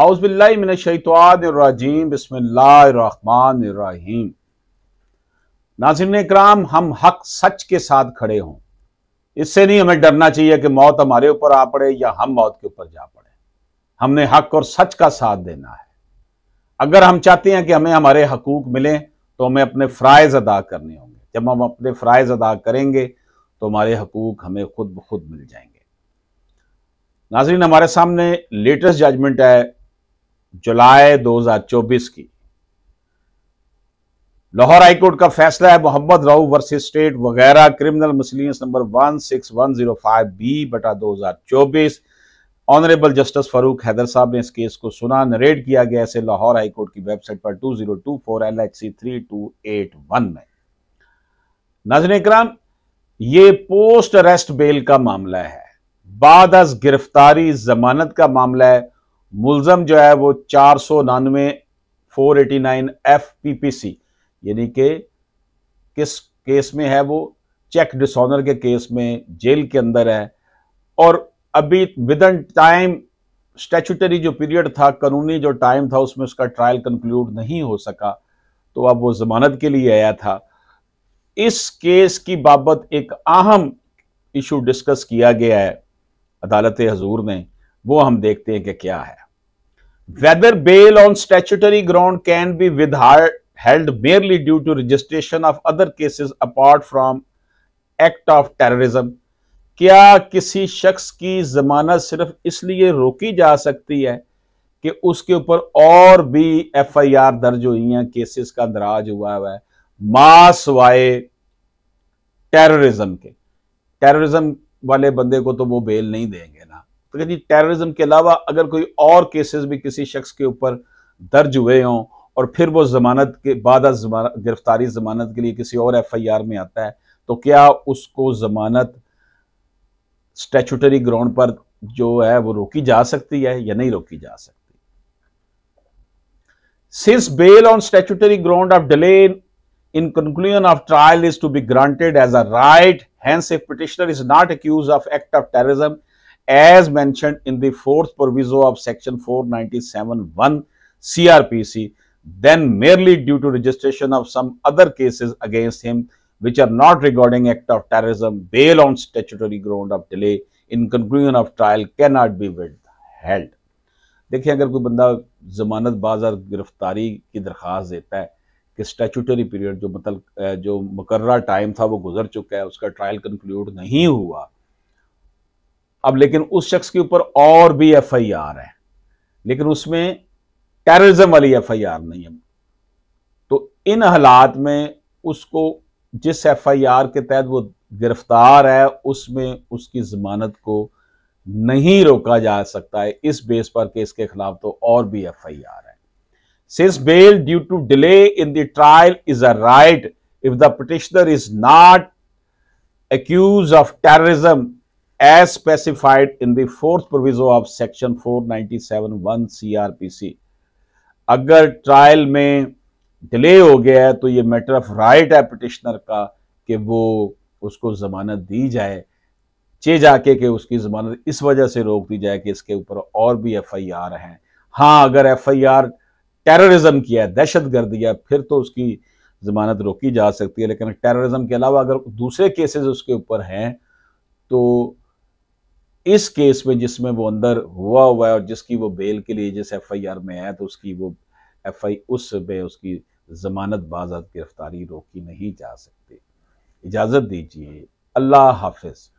اعوذ باللہ من الشیطان الرجیم، بسم اللہ الرحمن الرحیم۔ ناظرین اکرام، ہم حق سچ کے ساتھ کھڑے ہوں۔ اس سے نہیں ہمیں ڈرنا چاہیے کہ موت ہمارے اوپر آ پڑے یا ہم موت کے اوپر جا پڑے۔ ہم نے حق اور سچ کا ساتھ دینا ہے۔ اگر ہم چاہتے ہیں کہ ہمیں ہمارے حقوق ملیں، تو ہمیں اپنے فرائض ادا کرنے ہوں گے۔ جب ہم اپنے فرائض ادا کریں گے، تو ہمارے حقوق ہمیں خود بخود مل جائیں گے۔ ناظرین، ہمارے سامنے لیٹسٹ ججمنٹ ہے جولائی دو ہزار چوبیس کی۔ لاہور ہائی کورٹ کا فیصلہ ہے محمد راؤ ورس اسٹیٹ وغیرہ criminal miscellaneous number one six one zero five B بٹا دو ہزار چوبیس۔ آنریبل جسٹس فاروق حیدر صاحب نے اس کیس کو سنا نریٹ کیا گیا اسے لاہور ہائی کورٹ کی ویب سائٹ پر 2024 ایل ایچ سی 3281 میں۔ ناظرین اکرام، یہ پوسٹ اریسٹ بیل کا معاملہ ہے۔ بعد از گرفتاری، ضمانت کا معاملہ ہے۔ ملزم جو ہے وہ چار سو نانوے four eighty nine F P P C یعنی کہ کس کیس میں ہے وہ؟ چیک ڈسونر کے کیس میں جیل کے اندر ہے۔ اور ابھی ودن ٹائم اسٹیچوٹری جو پیریڈ تھا، قانونی جو ٹائم تھا، اس میں اس کا ٹرائل کنکلوڈ نہیں ہو سکا۔ تو اب وہ ضمانت کے لیے آیا تھا۔ اس کیس کی بابت ایک اہم ایشو ڈسکس کیا گیا ہے۔ عدالت حضور نے۔ وہ ہم دیکھتے ہیں کہ کیا ہے۔ Whether bail on statutory ground can be withheld merely due to registration of other cases apart from act of terrorism کیا کسی شخص کی ضمانت صرف اس لیے روکی جا سکتی ہے کہ اس کے اوپر اور بھی ایف آئی آر درج ہوئی ہیں کیسز کا اندراج ہوا ہوا ہے۔ ما سوائے ٹیررزم کے۔ ٹیررزم والے بندے کو تو وہ بیل نہیں دیں گے نا۔ تو کہ ٹیررزم کے علاوہ اگر کوئی اور کیسز بھی کسی شخص کے اوپر درج ہوئے ہوں اور پھر وہ ضمانت کے بعد گرفتاری ضمانت کے لیے کسی اور ایف آئی آر میں آتا ہے، تو کیا اس کو ضمانت سٹیچوٹری گراؤنڈ پر جو ہے وہ روکی جا سکتی ہے یا نہیں روکی جا سکتی؟ Since bail on statutory ground of delay in conclusion of trial is to be granted as a right hence if petitioner is not accused of act of terrorism as mentioned in the fourth proviso of section 497 1 C R P C then merely due to registration of some other cases against him which are not regarding act of terrorism, bail on statutory ground of delay in conclusion of trial cannot be withheld. دیکھیں اگر کوئی بندہ ضمانت بازار گرفتاری کی درخواست دیتا ہے کہ سٹیچوٹری پیریڈ جو مطلب جو مقررہ ٹائم تھا وہ گزر چکا ہے اس کا ٹرائل کنکلوڈ نہیں ہوا اب لیکن اس شخص کے اوپر اور بھی ایف آئی آر ہے۔ لیکن اس میں ٹیررزم والی ایف آئی آر نہیں ہے۔ تو ان حالات میں اس کو جس ایف آئی آر کے تحت وہ گرفتار ہے، اس میں اس کی ضمانت کو نہیں روکا جا سکتا ہے۔ اس بیس پر کہ اس کے خلاف تو اور بھی ایف آئی آر ہے۔ Since bail due to delay in the trial is a right of the petitioner is not accused of terrorism as specified in the fourth proviso of section four ninety اگر trial میں delay ہو گیا ہے تو یہ matter of right ہے petitioner کا کہ وہ اس کو ضمانت دی جائے، چے جا کے کہ اس کی ضمانت اس وجہ سے روک دی جائے کہ اس کے اوپر اور بھی ایف آئی آر ہیں۔ ہاں اگر ایف آئی آر ٹیررزم کیا ہے، دہشت گردی ہے، پھر تو اس کی ضمانت روکی جا سکتی ہے۔ لیکن ٹیررزم کے علاوہ اگر دوسرے کیسز اس کے اوپر ہیں تو اس کیس میں جس میں وہ اندر ہوا ہوا ہے اور جس کی وہ بیل کے لیے جس ایف آئی آر میں ہے تو اس کی وہ ایف آئی اس میں اس کی ضمانت بازت گرفتاری روکی نہیں جا سکتی۔ اجازت دیجیے اللہ حافظ۔